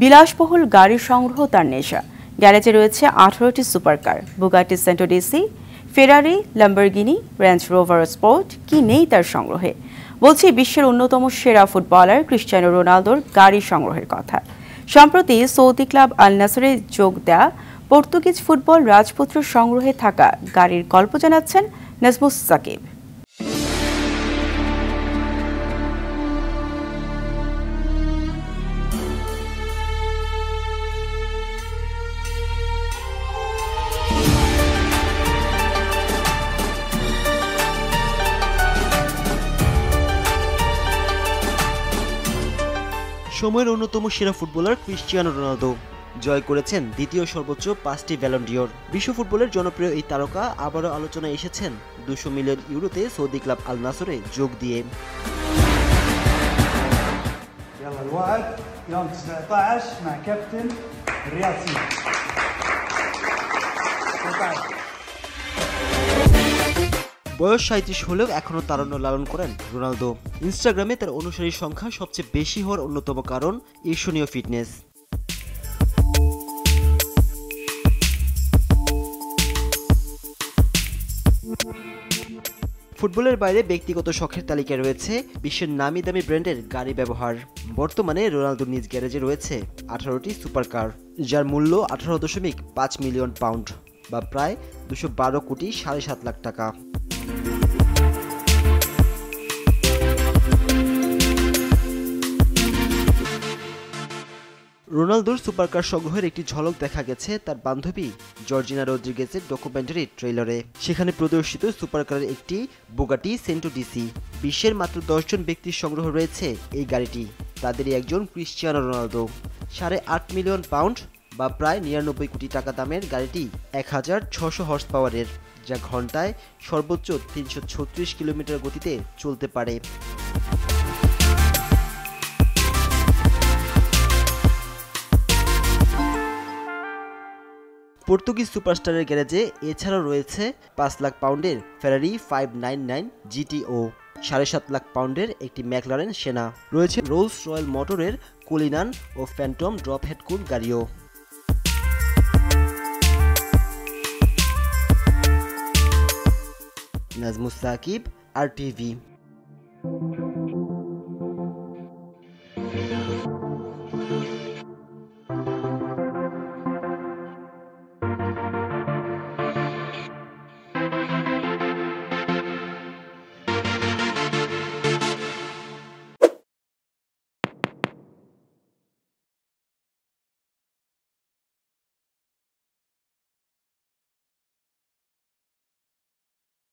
বিলাসবহুল গাড়ির সংগ্রহ তার নেশা। গ্যারেজে রয়েছে আঠারোটি supercar. Bugatti Centodieci Ferrari, Lamborghini Range Rover Sport কি নেই তার সংগ্রহে? বলছি, বিশ্বের অন্যতম সেরা ফুটবলার ক্রিশ্চিয়ানো রোনালদোর গাড়ি সংগ্রহের কথা। সম্প্রতি সৌদি ক্লাব আল নাসরে যোগ দেয়া পর্তুগিজ ফুটবল রাজপুত্র সংগ্রহে থাকা গাড়ির গল্প জানাচ্ছেন নাজমুস সাকিব। সময়ের অন্যতম সেরা ফুটবলার ক্রিশ্চিয়ানো রোনালদো জয় করেছেন দ্বিতীয় সর্বোচ্চ পাঁচটি ভ্যালন্ডিওর বিশ্ব ফুটবলের জনপ্রিয় এই তারকা আবারও আলোচনায় এসেছেন দুশো মিলিয়ন ইউরোতে সৌদি ক্লাব আল নাসরে যোগ দিয়ে يلا الوعد يوم 19 مع كابتن رياض سيدي 19 বয়স সাঁত্রিশ হলেও এখনও তারণ্য লালন করেন রোনালদো। ইনস্টাগ্রামে তার অনুসারীর সংখ্যা সবচেয়ে বেশি হওয়ার অন্যতম কারণ ঈর্ষণীয় ফিটনেস। ফুটবলের বাইরে ব্যক্তিগত শখের তালিকায় রয়েছে বিশ্বের নামি দামি ব্র্যান্ডের গাড়ি ব্যবহার। বর্তমানে রোনালদোর নিজ গ্যারেজে রয়েছে আঠারোটি সুপারকার, যার মূল্য আঠারো দশমিক পাঁচ মিলিয়ন পাউন্ড বা প্রায় দুশো বারো কোটি সাড়ে সাত লাখ টাকা। রোনালদোর সুপারকার সংগ্রহের একটি ঝলক দেখা গেছে তার বান্ধবী জর্জিনা রদ্রিগেজের ডকুমেন্টারি ট্রেলারে সেখানে প্রদর্শিত সুপারকারের একটি বুগাটি সেন্টো ডিসি। বিশ্বের মাত্র দশজন ব্যক্তির সংগ্রহ রয়েছে এই গাড়িটি। তাদেরই একজন ক্রিশ্চিয়ানো রোনালদো। সাড়ে আট মিলিয়ন পাউন্ড বা প্রায় নিরানব্বই কোটি টাকা দামের গাড়িটি এক হাজার ছশো হর্স পাওয়ারের যা ঘন্টায় সর্বোচ্চ তিনশো ছত্রিশ কিলোমিটার গতিতে চলতে পারে। পর্তুগিজ সুপারস্টারের গ্যারেজে এছাড়াও রয়েছে পাঁচ লাখ পাউন্ডের Ferrari five nine nine GTO, সাড়ে সাত লাখ পাউন্ডের একটি ম্যাকলারেন সেনা। রয়েছে রোলস রয়্যাল মোটরের কুলিনান ও ফ্যান্টম ড্রপ হেডকুল গাড়িও। নাজমুস সাকিব আর টিভি